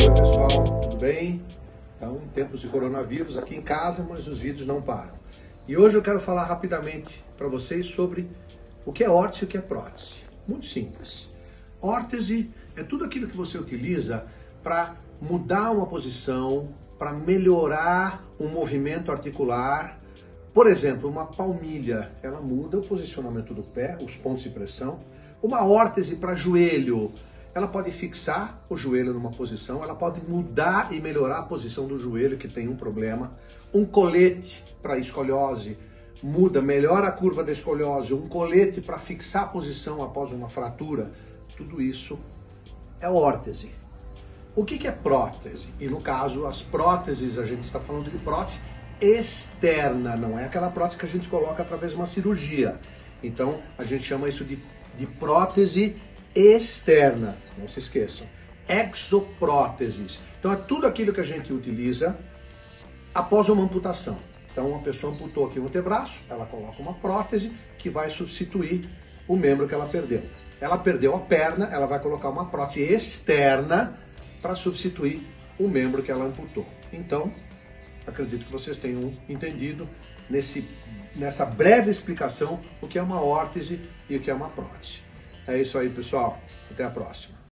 Oi pessoal, tudo bem? Então, em tempos de coronavírus aqui em casa, mas os vídeos não param. E hoje eu quero falar rapidamente para vocês sobre o que é órtese e o que é prótese. Muito simples. Órtese é tudo aquilo que você utiliza para mudar uma posição, para melhorar um movimento articular. Por exemplo, uma palmilha, ela muda o posicionamento do pé, os pontos de pressão. Uma órtese para joelho, ela pode fixar o joelho numa posição, ela pode mudar e melhorar a posição do joelho que tem um problema. Um colete para escoliose muda, melhora a curva da escoliose. Um colete para fixar a posição após uma fratura. Tudo isso é órtese. O que, que é prótese? E no caso, as próteses, a gente está falando de prótese externa, não é aquela prótese que a gente coloca através de uma cirurgia. Então, a gente chama isso de, de prótese externa, não se esqueçam. Exopróteses. Então, é tudo aquilo que a gente utiliza após uma amputação. Então, uma pessoa amputou aqui o antebraço, ela coloca uma prótese que vai substituir o membro que ela perdeu. Ela perdeu a perna, ela vai colocar uma prótese externa para substituir o membro que ela amputou. Então, acredito que vocês tenham entendido nesse, nessa breve explicação o que é uma órtese e o que é uma prótese. É isso aí, pessoal. Até a próxima.